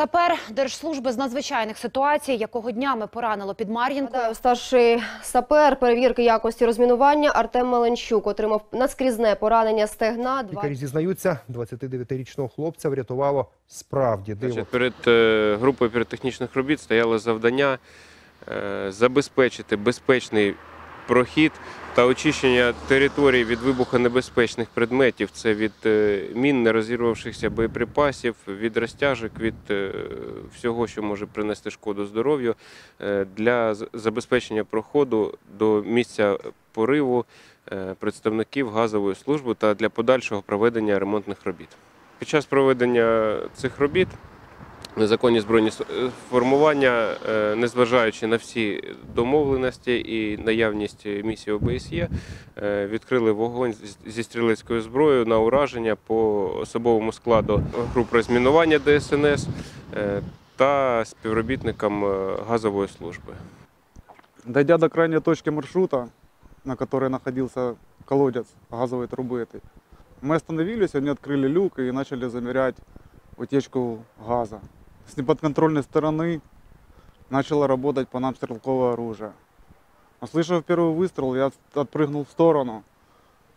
Сапер Держслужби з надзвичайних ситуацій, якого днями поранило під Мар'їнкою. Старший сапер перевірки якості розмінування Артем Маленчук отримав наскрізне поранення стегна. Лікарі зізнаються, 29-річного хлопця врятувало справді диво. Значить, перед е, групою піротехнічних робіт стояло завдання е, забезпечити безпечний прохід та очищення території від вибухонебезпечних предметів. Це від е, мін, нерозірвавшихся боєприпасів, від розтяжок, від е, всього, що може принести шкоду здоров'ю, е, для забезпечення проходу до місця пориву представників газової служби та для подальшого проведення ремонтних робіт. Під час проведення цих робіт незаконні збройні с- е, формування, е, незважаючи на всі домовленості і наявність місії ОБСЄ, е, відкрили вогонь з- зі стрілецькою зброєю на ураження по особовому складу груп розмінування ДСНС е, та співробітникам е, газової служби. Дойдя до крайней точки маршрута, на которой находился колодец газовой трубы этой, мы остановились, они открыли люк и начали замерять утечку газа. С неподконтрольной стороны начало работать по нам стрелковое оружие. Услышав первый выстрел, я от- отпрыгнул в сторону,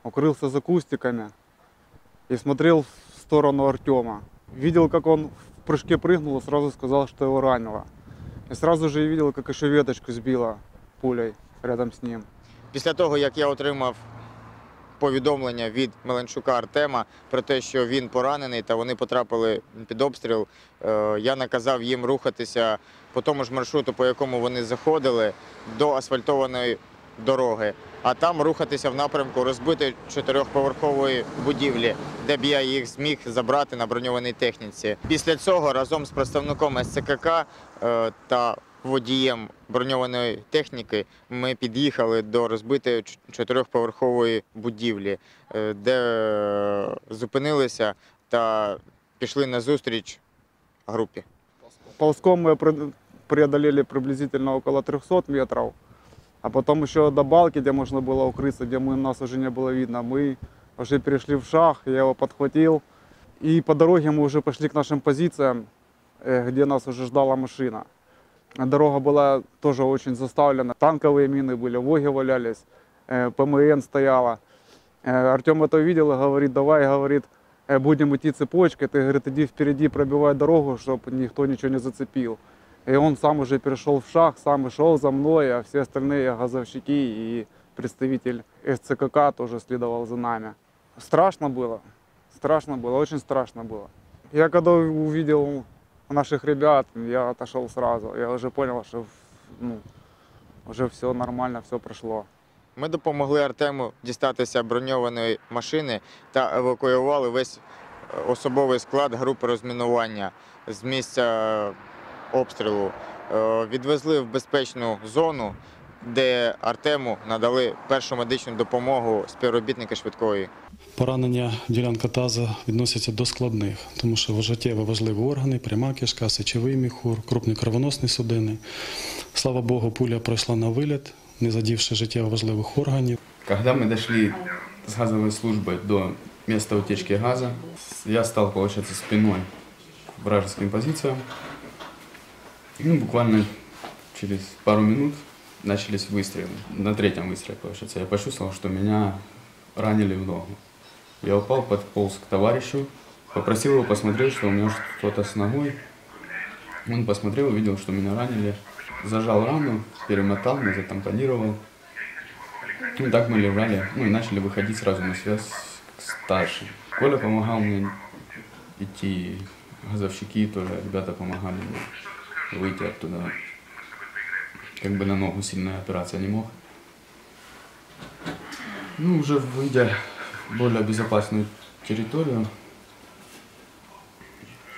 укрылся за кустиками и смотрел в сторону Артема. Видел, как он в прыжке прыгнул и сразу сказал, что его ранило. И сразу же видел, как еще веточку сбила пулей рядом с ним. Після того, як я отримав повідомлення від Меленчука Артема про те, що він поранений та вони потрапили під обстріл, е, я наказав їм рухатися по тому ж маршруту, по якому вони заходили, до асфальтованої дороги, а там рухатися в напрямку розбитої чотирьохповерхової будівлі, де б я їх зміг забрати на броньованій техніці. Після цього разом з представником СЦКК е, та водієм броньованої техніки ми під'їхали до розбитої ч- чотирьохповерхової будівлі, е, де е, зупинилися та пішли на зустріч групі. Ползком мы пре- преодолели приблизительно около 300 метров, а потом еще до балки, где можно было укрыться, где мы, нас уже не было видно, мы уже перешли в шаг, я его подхватил, и по дороге мы уже пошли к нашим позициям, э, где нас уже ждала машина. А Дорога была тоже очень заставлена, танковые мины были, воги валялись, э, ПМН стояла. Э, Артем это увидел и говорит, давай, говорит, э, будем идти цепочкой, ты, говорит, иди впереди, пробивай дорогу, чтобы никто ничего не зацепил. И он сам уже перешел в шаг, сам и шел за мной, а все остальные газовщики и представитель СЦКК тоже следовал за нами. Страшно было, страшно было, очень страшно было. Я когда увидел наших ребят, я отошел сразу, я уже понял, что ну, уже все нормально, все прошло. Ми допомогли Артему дістатися броньованої машини та евакуювали весь е, особовий склад групи розмінування з місця е, обстрілу. Е, Відвезли в безпечну зону, де Артему надали першу медичну допомогу співробітники швидкої. Поранення ділянка таза відносяться до складних, тому що життєво важливі органи, пряма кишка, сечовий міхур, крупні кровоносні судини. Слава Богу, пуля пройшла на виліт, не задівши життєво важливих органів. Когда мы дошли с газовой службой до места утечки газа, я стал, получается, спиной к вражеским позициям. И ну, буквально через пару минут начались выстрелы. На третьем выстреле, получается, я почувствовал, что меня ранили в ногу. Я упал, подполз к товарищу, попросил его посмотреть, что у меня что-то с ногой. Он посмотрел, увидел, что меня ранили, зажал рану, перемотал, меня затампонировал. Ну, так мы лежали, ну и начали выходить сразу на связь с старшим. Коля помогал мне идти, газовщики тоже, ребята помогали мне выйти оттуда. Как бы на ногу сильная операция не мог. Ну, уже выйдя более безопасную территорию,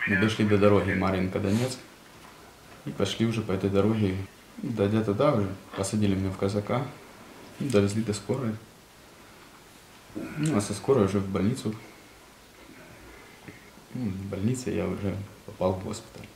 мы дошли до дороги Маринка-Донецк и пошли уже по этой дороге. Дойдя туда уже, посадили меня в казака, довезли до скорой. Ну, а со скорой уже в больницу. Ну, в больнице я уже попал в госпиталь.